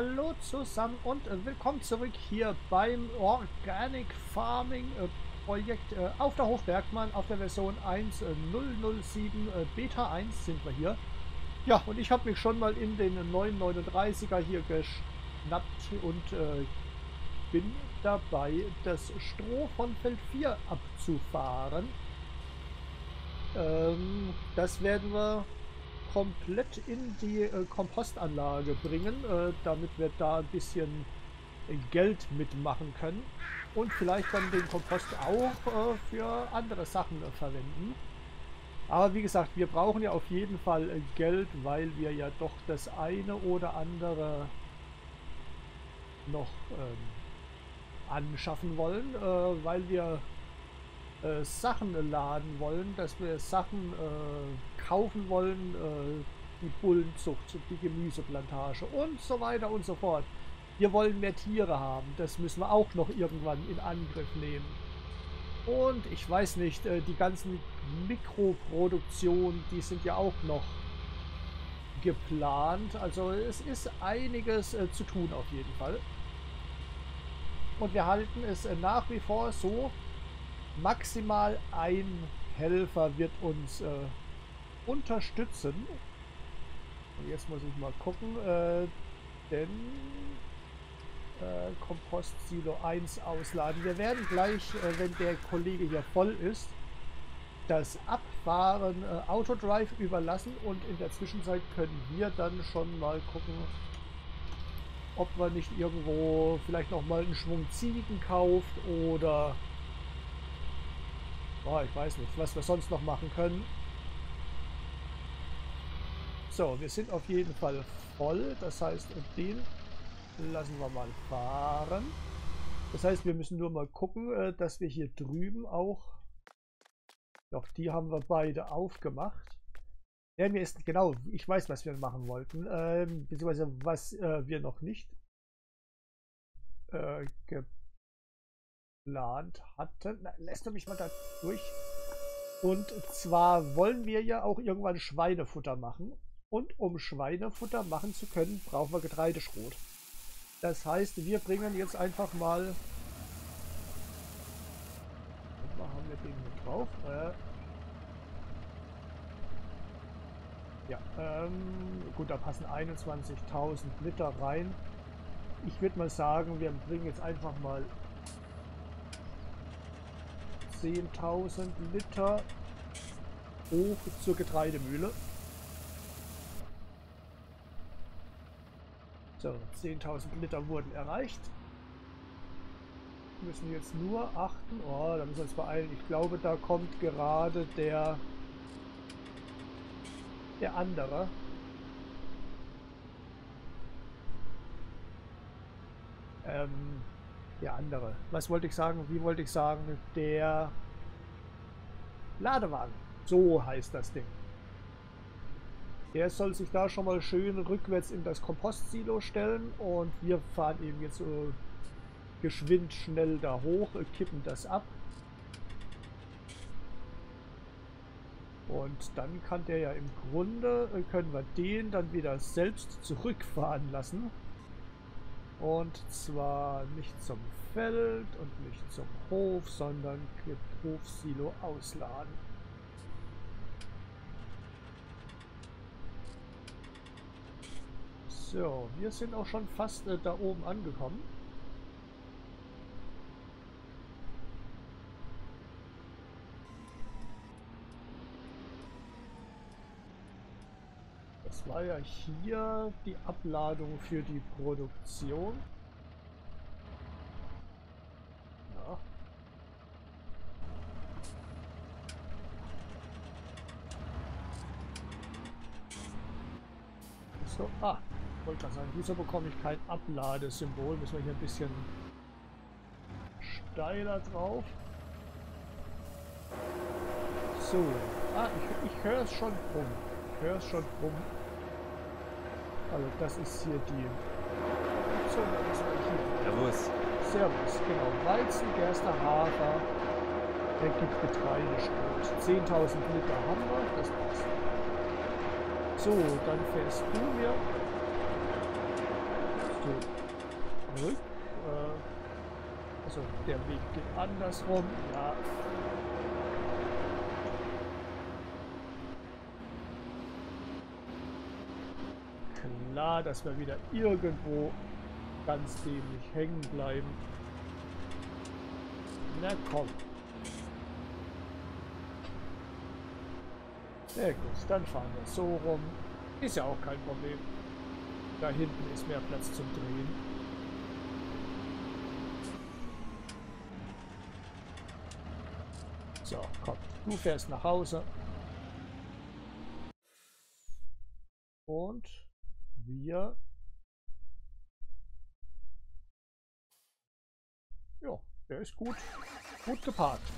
Hallo zusammen und äh, willkommen zurück hier beim Organic Farming äh, Projekt äh, auf der Hochbergmann auf der Version 1.007 äh, Beta 1 sind wir hier. Ja, und ich habe mich schon mal in den 939er hier geschnappt und äh, bin dabei, das Stroh von Feld 4 abzufahren. Ähm, das werden wir komplett in die äh, Kompostanlage bringen, äh, damit wir da ein bisschen Geld mitmachen können und vielleicht dann den Kompost auch äh, für andere Sachen äh, verwenden. Aber wie gesagt, wir brauchen ja auf jeden Fall äh, Geld, weil wir ja doch das eine oder andere noch ähm, anschaffen wollen, äh, weil wir äh, Sachen laden wollen, dass wir Sachen äh, kaufen wollen, äh, die Bullenzucht, die Gemüseplantage und so weiter und so fort. Wir wollen mehr Tiere haben, das müssen wir auch noch irgendwann in Angriff nehmen. Und ich weiß nicht, äh, die ganzen Mikroproduktionen, die sind ja auch noch geplant. Also es ist einiges äh, zu tun auf jeden Fall. Und wir halten es äh, nach wie vor so, maximal ein Helfer wird uns äh, unterstützen. Und jetzt muss ich mal gucken, äh, denn äh, Kompostsilo 1 ausladen. Wir werden gleich, äh, wenn der Kollege hier voll ist, das Abfahren äh, Autodrive überlassen und in der Zwischenzeit können wir dann schon mal gucken, ob man nicht irgendwo vielleicht noch mal einen Schwung Ziegen kauft oder Oh, ich weiß nicht, was wir sonst noch machen können. So, wir sind auf jeden Fall voll. Das heißt, den lassen wir mal fahren. Das heißt, wir müssen nur mal gucken, äh, dass wir hier drüben auch... Doch, die haben wir beide aufgemacht. Ja, mir ist genau, ich weiß, was wir machen wollten, ähm, beziehungsweise was äh, wir noch nicht äh, geplant hatten. Na, lässt du mich mal da durch? Und zwar wollen wir ja auch irgendwann Schweinefutter machen. Und um Schweinefutter machen zu können, brauchen wir Getreideschrot. Das heißt, wir bringen jetzt einfach mal... Wo haben wir den hier drauf? Äh ja, ähm, gut, da passen 21.000 Liter rein. Ich würde mal sagen, wir bringen jetzt einfach mal 10.000 Liter hoch zur Getreidemühle. So, 10.000 Liter wurden erreicht. Wir müssen jetzt nur achten. Oh, da müssen wir uns beeilen. Ich glaube, da kommt gerade der der andere. Ähm, der andere. Was wollte ich sagen? Wie wollte ich sagen? Der Ladewagen. So heißt das Ding. Der soll sich da schon mal schön rückwärts in das Kompostsilo stellen und wir fahren eben jetzt so geschwind schnell da hoch, kippen das ab. Und dann kann der ja im Grunde, können wir den dann wieder selbst zurückfahren lassen. Und zwar nicht zum Feld und nicht zum Hof, sondern Hofsilo ausladen. So, wir sind auch schon fast äh, da oben angekommen. War ja hier die Abladung für die Produktion. Ja. So, ah, wollte gerade sagen, wieso bekomme ich kein Abladesymbol? Müssen wir hier ein bisschen steiler drauf. So, ah, ich, ich höre es schon rum. Ich höre es schon rum. Also das ist hier die Servus. Servus, genau. Weizen, Gerste, Hafer, ergibt Getreideschrot. 10.000 Liter haben wir, das passt. So, dann fährst du mir. So, zurück. Äh, also der Weg geht andersrum. Ja. Klar, dass wir wieder irgendwo ganz dämlich hängen bleiben. Na komm. Sehr gut, dann fahren wir so rum. Ist ja auch kein Problem. Da hinten ist mehr Platz zum Drehen. So, komm. Du fährst nach Hause. Und wir... Ja, der ist gut. Gut geparkt.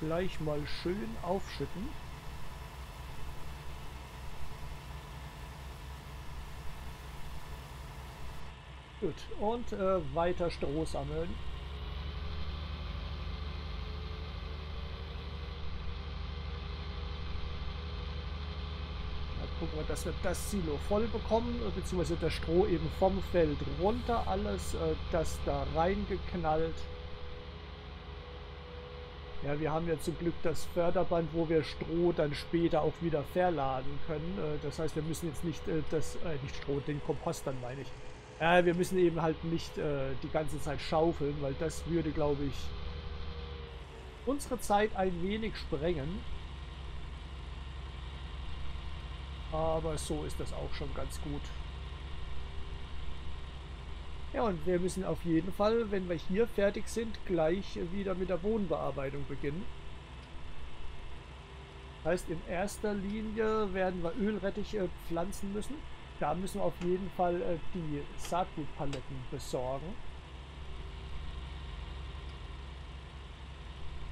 gleich mal schön aufschütten. Gut, und äh, weiter Stroh sammeln. gucken wir, dass wir das Silo voll bekommen, beziehungsweise das Stroh eben vom Feld runter, alles äh, das da reingeknallt. Ja, wir haben ja zum Glück das Förderband, wo wir Stroh dann später auch wieder verladen können. Äh, das heißt, wir müssen jetzt nicht äh, das, äh, nicht Stroh, den Kompost dann meine ich. Ja, wir müssen eben halt nicht die ganze Zeit schaufeln, weil das würde, glaube ich, unsere Zeit ein wenig sprengen. Aber so ist das auch schon ganz gut. Ja, und wir müssen auf jeden Fall, wenn wir hier fertig sind, gleich wieder mit der Bodenbearbeitung beginnen. Heißt, in erster Linie werden wir Ölrettiche pflanzen müssen. Da müssen wir auf jeden Fall äh, die Saatgutpaletten besorgen.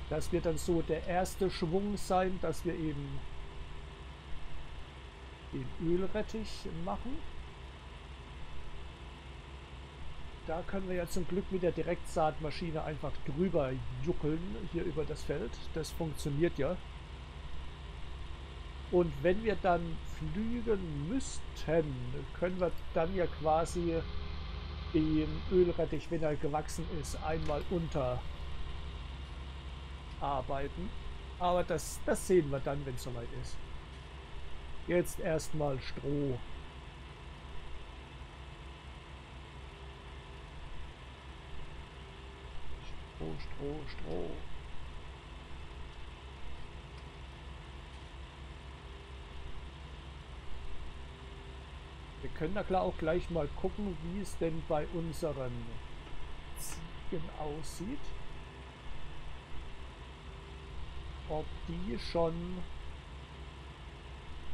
Das wird dann so der erste Schwung sein, dass wir eben den Ölrettich machen. Da können wir ja zum Glück mit der Direktsaatmaschine einfach drüber juckeln, hier über das Feld. Das funktioniert ja. Und wenn wir dann flügen müssten, können wir dann ja quasi den Ölrettich, wenn er gewachsen ist, einmal unterarbeiten. Aber das, das sehen wir dann, wenn es soweit ist. Jetzt erstmal Stroh. Stroh, Stroh, Stroh. Können da klar auch gleich mal gucken, wie es denn bei unseren Ziegen aussieht. Ob die schon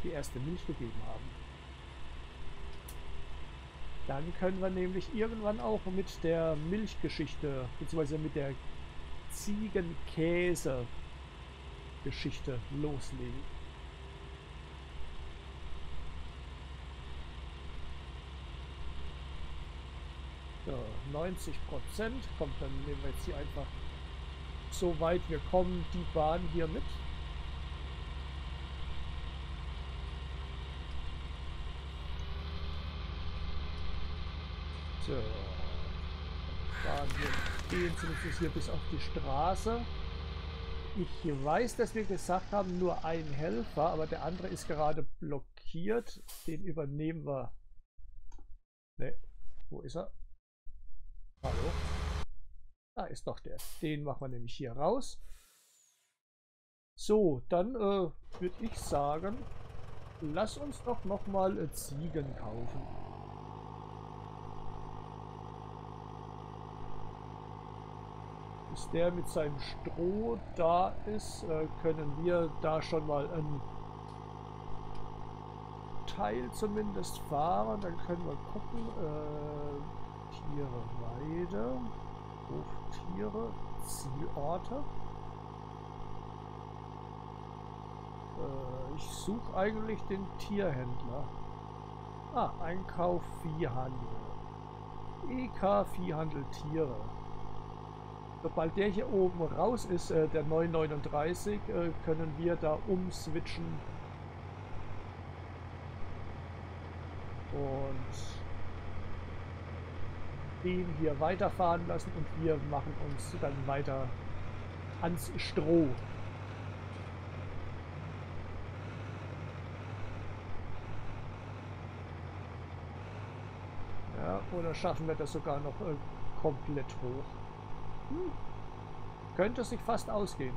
die erste Milch gegeben haben. Dann können wir nämlich irgendwann auch mit der Milchgeschichte, beziehungsweise mit der Ziegenkäse-Geschichte loslegen. So, 90 Prozent kommt, dann nehmen wir jetzt hier einfach so weit wir kommen die Bahn hier mit. So. Fahren wir gehen zumindest hier bis auf die Straße. Ich weiß, dass wir gesagt haben, nur ein Helfer, aber der andere ist gerade blockiert. Den übernehmen wir. Ne, wo ist er? Hallo? Da ist doch der. Den machen wir nämlich hier raus. So, dann äh, würde ich sagen, lass uns doch nochmal äh, Ziegen kaufen. bis der mit seinem Stroh da ist, äh, können wir da schon mal ein Teil zumindest fahren. Dann können wir gucken. Äh, Tiere Weide, Hoftiere, Zielorte. Äh, ich suche eigentlich den Tierhändler. Ah, Einkauf Viehhandel. EK Viehhandel Tiere. Sobald der hier oben raus ist, äh, der 939, äh, können wir da umswitchen. Und den hier weiterfahren lassen und wir machen uns dann weiter ans Stroh. Ja, oder schaffen wir das sogar noch äh, komplett hoch? Hm. Könnte sich fast ausgehen.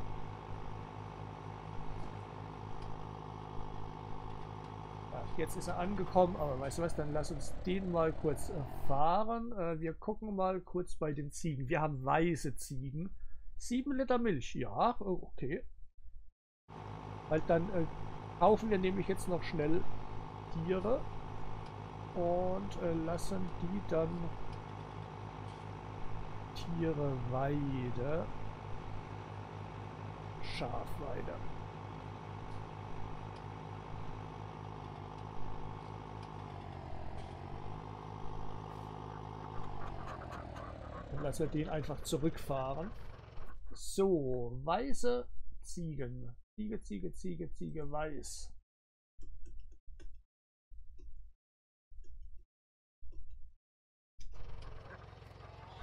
Ja, jetzt ist er angekommen, aber weißt du was, dann lass uns den mal kurz äh, fahren. Äh, wir gucken mal kurz bei den Ziegen. Wir haben weiße Ziegen. 7 Liter Milch, ja, oh, okay. Weil dann äh, kaufen wir nämlich jetzt noch schnell Tiere und äh, lassen die dann Tiere weide. Schafweide. Dann lassen wir den einfach zurückfahren. So, weiße Ziegen. Ziege, Ziege, Ziege, Ziege, weiß.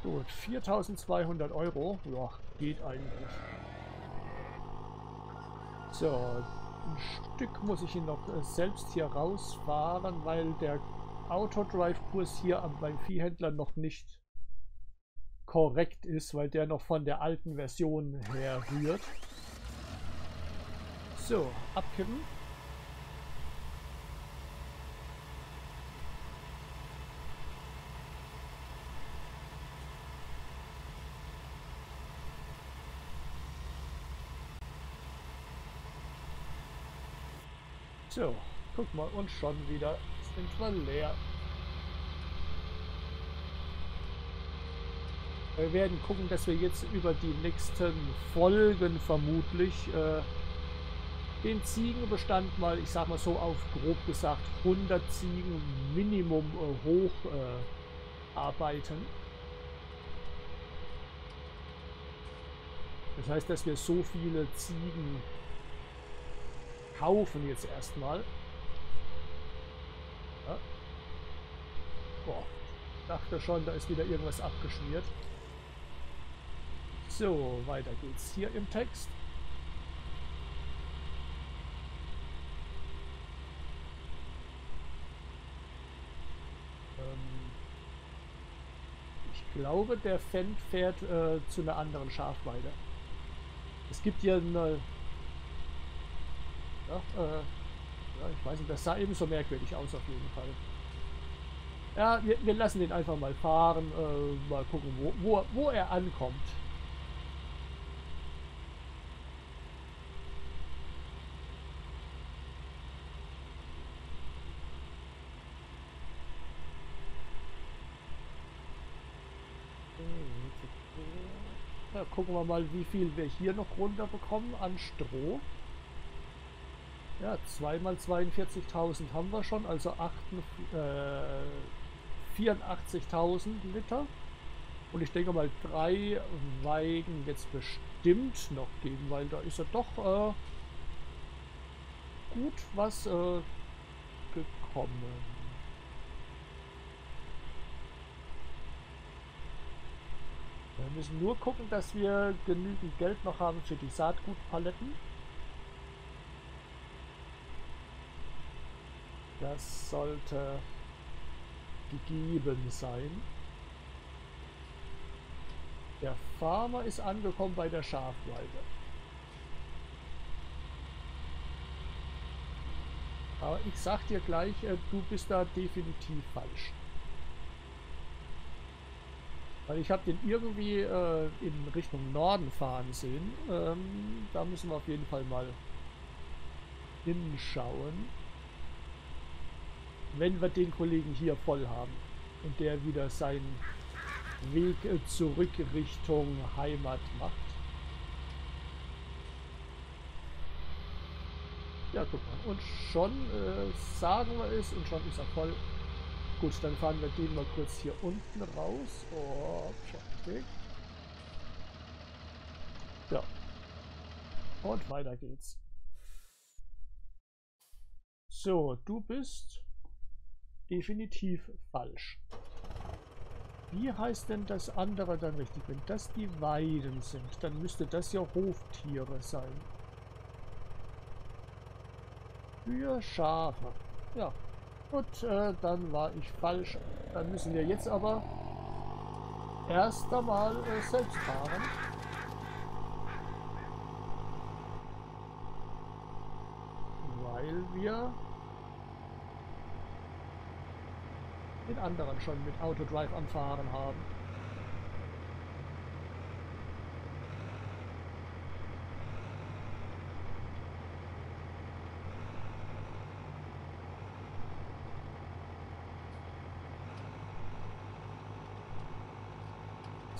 Gut, 4200 Euro. Ja, geht eigentlich. So, ein Stück muss ich ihn noch äh, selbst hier rausfahren, weil der Autodrive-Kurs hier beim Viehhändler noch nicht korrekt ist, weil der noch von der alten Version her rührt. So, abkippen. So, guck mal, und schon wieder sind wir leer. Wir werden gucken, dass wir jetzt über die nächsten Folgen vermutlich äh, den Ziegenbestand mal, ich sag mal so auf grob gesagt, 100 Ziegen Minimum äh, hoch äh, arbeiten. Das heißt, dass wir so viele Ziegen kaufen jetzt erstmal. Ja. Boah, dachte schon, da ist wieder irgendwas abgeschmiert. So, weiter geht's hier im Text. Ähm, ich glaube, der Fendt fährt äh, zu einer anderen Schafweide. Es gibt hier eine ja, äh, ja, ich weiß nicht, das sah eben so merkwürdig aus auf jeden Fall. Ja, wir, wir lassen den einfach mal fahren, äh, mal gucken, wo, wo, wo er ankommt. Ja, gucken wir mal, wie viel wir hier noch runterbekommen an Stroh. Ja, 2 mal 42.000 haben wir schon, also äh, 84.000 Liter. Und ich denke mal, drei Weigen jetzt bestimmt noch geben, weil da ist ja doch äh, gut was äh, gekommen. Wir müssen nur gucken, dass wir genügend Geld noch haben für die Saatgutpaletten. Das sollte gegeben sein. Der Farmer ist angekommen bei der Schafweide. Aber ich sag dir gleich, äh, du bist da definitiv falsch. Weil ich habe den irgendwie äh, in Richtung Norden fahren sehen. Ähm, da müssen wir auf jeden Fall mal hinschauen wenn wir den Kollegen hier voll haben und der wieder seinen Weg äh, zurück Richtung Heimat macht. Ja, guck mal. Und schon äh, sagen wir es und schon ist er voll. Gut, dann fahren wir den mal kurz hier unten raus. Oh, fertig. Ja. Und weiter geht's. So, du bist definitiv falsch. Wie heißt denn das andere dann richtig? Wenn das die Weiden sind, dann müsste das ja Hoftiere sein. Für Schafe. Ja. Gut, äh, dann war ich falsch. Dann müssen wir jetzt aber erst einmal äh, selbst fahren. Weil wir den anderen schon mit Autodrive am Fahren haben.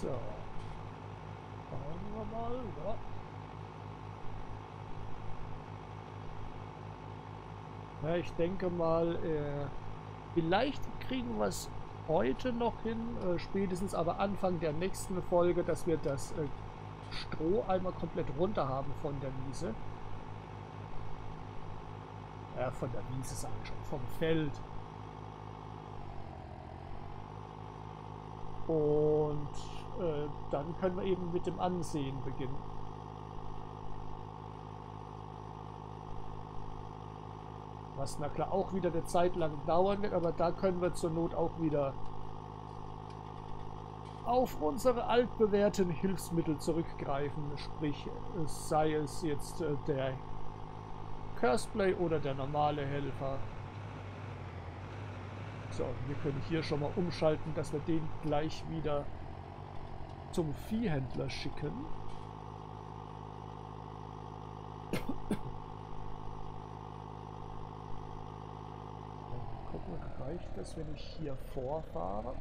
So. Fahren wir mal, ja. Ja, ich denke mal, äh, vielleicht kriegen wir es heute noch hin, äh, spätestens aber Anfang der nächsten Folge, dass wir das äh, Stroh einmal komplett runter haben von der Wiese. Ja, von der Wiese sage ich schon, vom Feld. Und äh, dann können wir eben mit dem Ansehen beginnen. Was na klar auch wieder eine Zeit lang dauern wird, aber da können wir zur Not auch wieder auf unsere altbewährten Hilfsmittel zurückgreifen. Sprich, sei es jetzt äh, der Curseplay oder der normale Helfer. So, wir können hier schon mal umschalten, dass wir den gleich wieder zum Viehhändler schicken. reicht das, wenn ich hier vorfahre?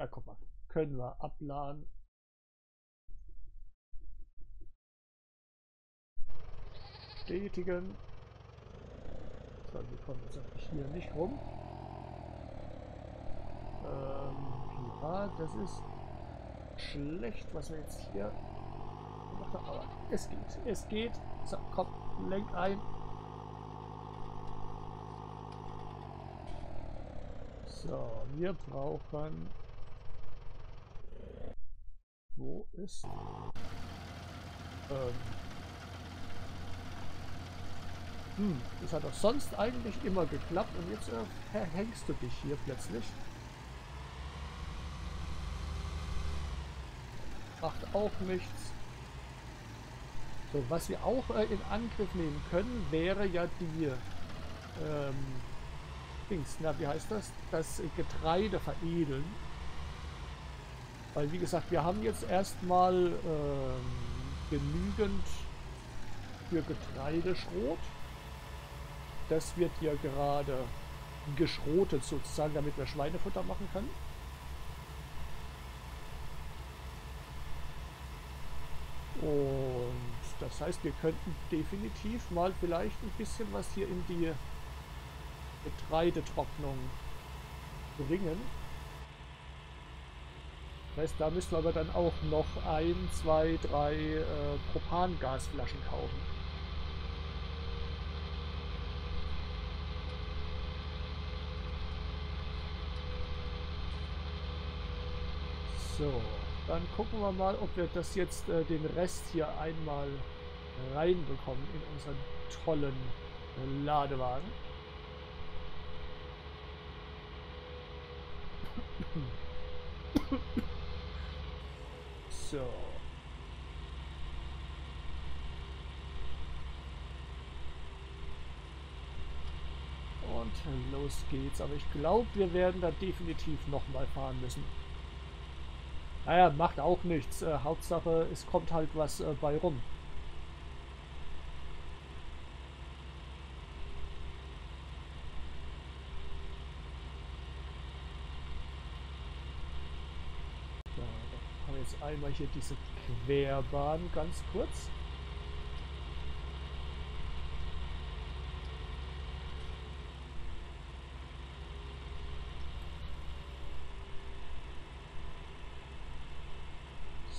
Ja, guck mal. Können wir abladen. Bestätigen. So, wir kommen jetzt hier nicht rum. Ähm, ja, das ist schlecht, was wir jetzt hier gemacht. Aber es geht. Es geht. So, komm, lenk ein. So, wir brauchen... Wo ist... Ähm... Hm, das hat doch sonst eigentlich immer geklappt und jetzt äh, verhängst du dich hier plötzlich. Macht auch nichts. So, was wir auch äh, in Angriff nehmen können, wäre ja die ähm, Dings, na, wie heißt das? Das Getreide veredeln. Weil, wie gesagt, wir haben jetzt erstmal ähm, genügend für Getreideschrot. Das wird ja gerade geschrotet sozusagen, damit wir Schweinefutter machen können. Und das heißt, wir könnten definitiv mal vielleicht ein bisschen was hier in die Getreidetrocknung bringen. Das heißt, da müssen wir aber dann auch noch ein, zwei, drei äh, Propangasflaschen kaufen. So, dann gucken wir mal, ob wir das jetzt äh, den Rest hier einmal reinbekommen in unseren tollen äh, Ladewagen. so. Und los geht's. Aber ich glaube, wir werden da definitiv nochmal fahren müssen. Naja, macht auch nichts. Äh, Hauptsache, es kommt halt was äh, bei rum. einmal hier diese Querbahn ganz kurz.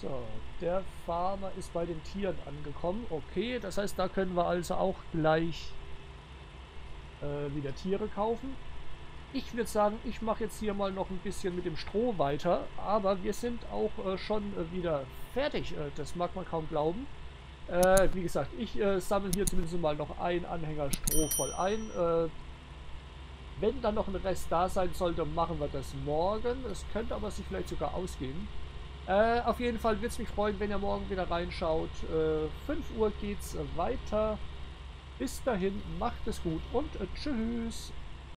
So, der Farmer ist bei den Tieren angekommen. Okay, das heißt, da können wir also auch gleich äh, wieder Tiere kaufen. Ich würde sagen, ich mache jetzt hier mal noch ein bisschen mit dem Stroh weiter, aber wir sind auch äh, schon äh, wieder fertig. Äh, das mag man kaum glauben. Äh, wie gesagt, ich äh, sammle hier zumindest mal noch einen Anhänger Stroh voll ein. wenn dann noch ein Rest da sein sollte, machen wir das morgen. Es könnte aber sich vielleicht sogar ausgehen. Äh, auf jeden Fall würde es mich freuen, wenn ihr morgen wieder reinschaut. Äh, 5 Uhr geht's weiter. Bis dahin, macht es gut und äh, tschüss.